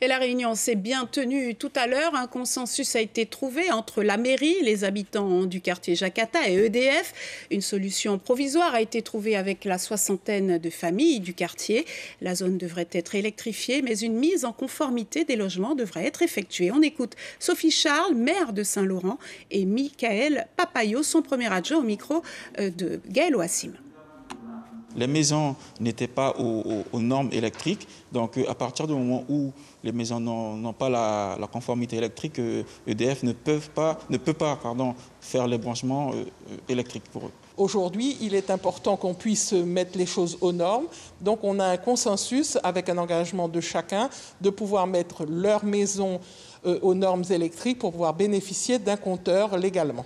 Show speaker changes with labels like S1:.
S1: Et la réunion s'est bien tenue tout à l'heure. Un consensus a été trouvé entre la mairie, les habitants du quartier Jakarta et EDF. Une solution provisoire a été trouvée avec la soixantaine de familles du quartier. La zone devrait être électrifiée, mais une mise en conformité des logements devrait être effectuée. On écoute Sophie Charles, maire de Saint-Laurent, et Michael Papayo, son premier adjoint au micro euh, de Gaël Ouassim
S2: les maisons n'étaient pas aux, normes électriques. Donc euh, à partir du moment où les maisons n'ont pas la, conformité électrique, EDF euh, e ne, peut pas faire les branchements euh, électriques pour eux.
S3: Aujourd'hui, il est important qu'on puisse mettre les choses aux normes. Donc on a un consensus avec un engagement de chacun de pouvoir mettre leur maison aux normes électriques pour pouvoir bénéficier d'un compteur légalement.